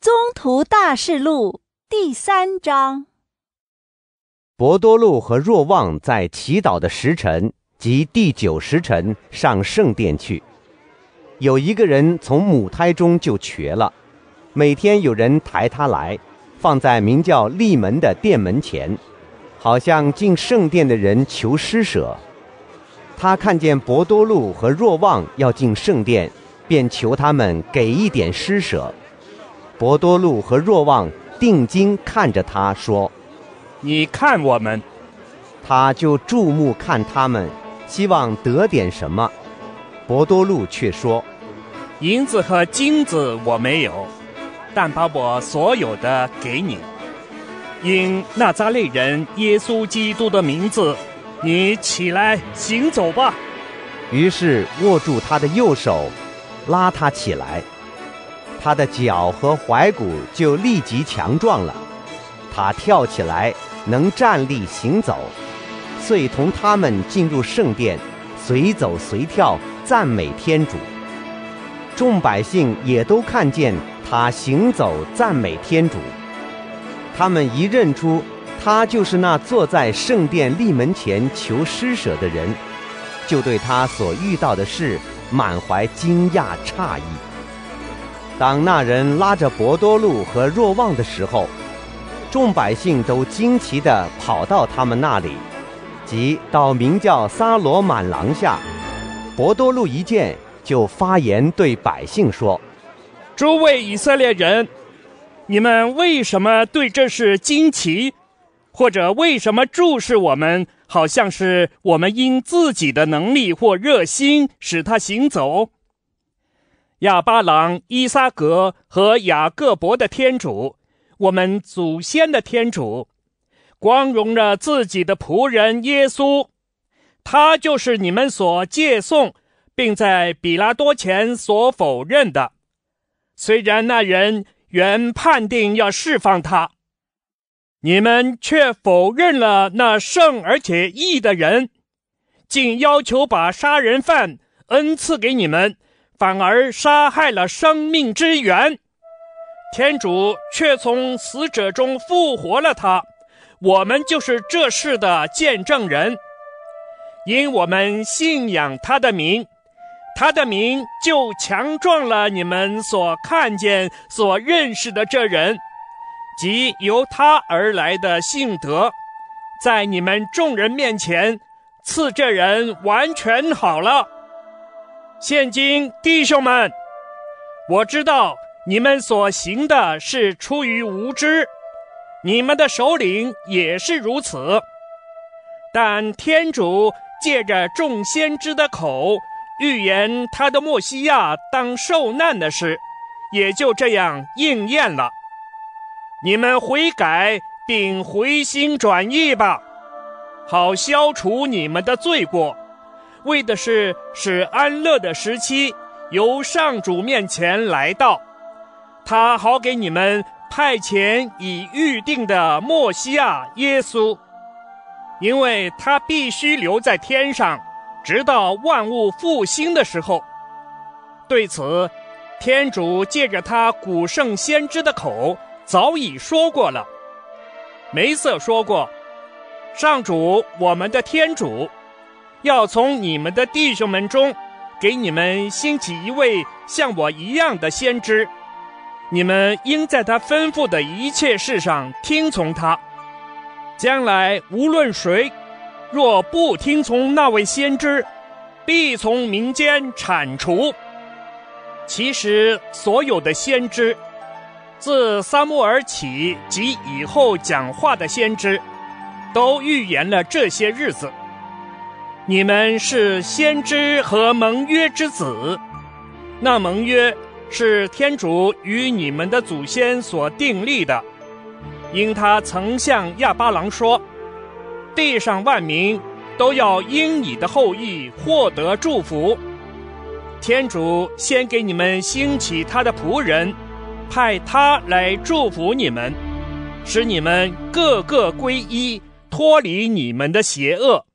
宗徒大事录第三章。博多禄和若望在祈祷的时辰及第九时辰上圣殿去。有一个人从母胎中就瘸了，每天有人抬他来，放在名叫立门的殿门前，好像进圣殿的人求施舍。他看见博多禄和若望要进圣殿，便求他们给一点施舍。伯多禄和若望定睛看着他说：“你看我们。”他就注目看他们，希望得点什么。伯多禄却说：“银子和金子我没有，但把我所有的给你。因那扎类人耶稣基督的名字，你起来行走吧。”于是握住他的右手，拉他起来。他的脚和踝骨就立即强壮了，他跳起来能站立行走，遂同他们进入圣殿，随走随跳赞美天主。众百姓也都看见他行走赞美天主，他们一认出他就是那坐在圣殿立门前求施舍的人，就对他所遇到的事满怀惊讶诧异。当那人拉着博多禄和若望的时候，众百姓都惊奇地跑到他们那里，即到名叫撒罗满廊下。博多禄一见，就发言对百姓说：“诸位以色列人，你们为什么对这事惊奇？或者为什么注视我们，好像是我们因自己的能力或热心使他行走？”亚巴郎、伊撒格和雅各伯的天主，我们祖先的天主，光荣着自己的仆人耶稣，他就是你们所借送，并在比拉多前所否认的。虽然那人原判定要释放他，你们却否认了那圣而且义的人，竟要求把杀人犯恩赐给你们。反而杀害了生命之源，天主却从死者中复活了他，我们就是这事的见证人。因我们信仰他的名，他的名就强壮了你们所看见、所认识的这人，即由他而来的性德，在你们众人面前赐这人完全好了。现今弟兄们，我知道你们所行的是出于无知，你们的首领也是如此。但天主借着众先知的口预言他的墨西亚当受难的事，也就这样应验了。你们悔改并回心转意吧，好消除你们的罪过。为的是使安乐的时期由上主面前来到，他好给你们派遣已预定的墨西亚耶稣，因为他必须留在天上，直到万物复兴的时候。对此，天主借着他古圣先知的口早已说过了。梅瑟说过：“上主，我们的天主。”要从你们的弟兄们中，给你们兴起一位像我一样的先知，你们应在他吩咐的一切事上听从他。将来无论谁，若不听从那位先知，必从民间铲除。其实所有的先知，自撒母耳起及以后讲话的先知，都预言了这些日子。你们是先知和盟约之子，那盟约是天主与你们的祖先所订立的，因他曾向亚巴郎说：“地上万民都要因你的后裔获得祝福。”天主先给你们兴起他的仆人，派他来祝福你们，使你们个个归一，脱离你们的邪恶。